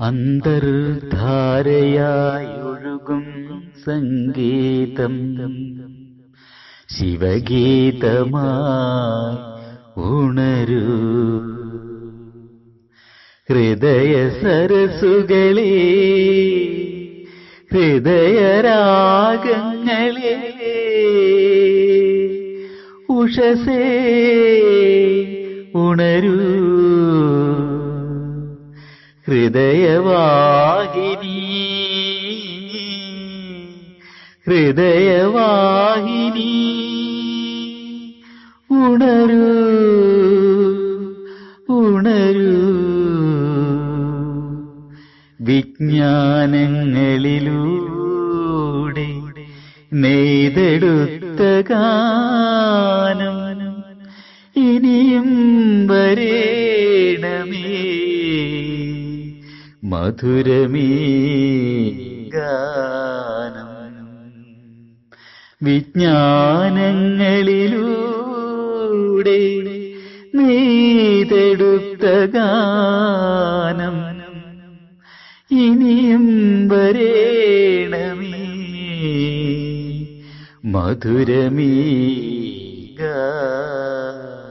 അന്തർധാരയായൊഴുകും സംഗീതം. ശിവഗീതമായി ഉണരൂ. ഹൃദയ സരസുകളെ ഹൃദയരാഗങ്ങളെ ഉഷസേ ഉണരൂ. ഹൃദയവാഹിനി. ഹൃദയവാഹിനി. ഉണരു ഉണരു. വിജ്ഞാനങ്ങളിലൂടെ നെയ്തെടുത്ത ഗാനം ഇനിയും വരേണമേ മധുരമീ ഗാനം. വിജ്ഞാനങ്ങളിലൂടെ നീതെടുത്ത ഗാനം ഇനിയും വരേണമീ. മധുരമീ ഗാനം.